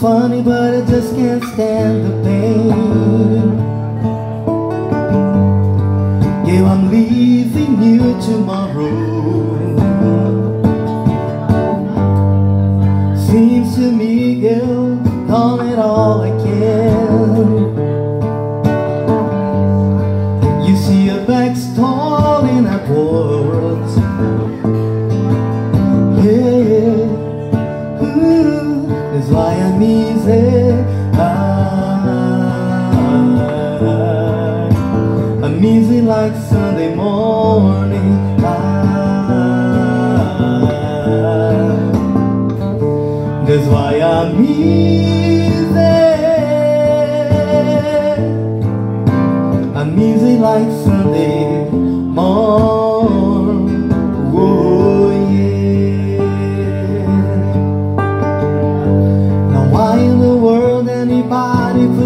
funny, but I just can't stand the pain. Yeah, I'm leaving you tomorrow. Seems to me, girl, done it all can. You see your I'm ah, easy like Sunday morning. I, that's why I'm easy.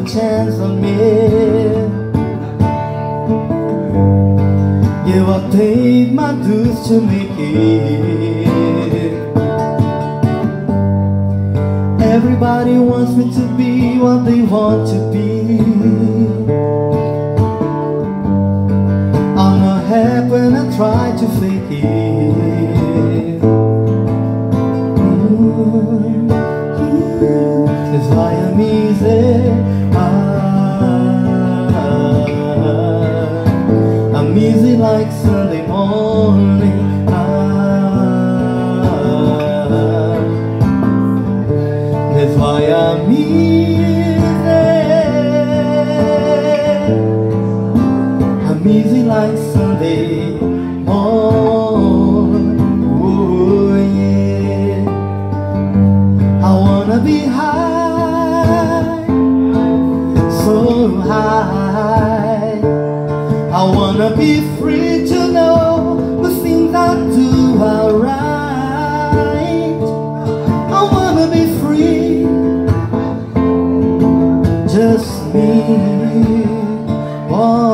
Chance on me? Yeah, I paid my dues to make it. Everybody wants me to be what they want to be. I'm not happy when I try to fake it. Mm, mm, why I'm easy. I'm easy like Sunday morning. I, that's why I'm easy. I'm easy like Sunday morning. Oh yeah. I wanna be high, so high. I wanna be free to know the things I do are right. I wanna be free, just me, oh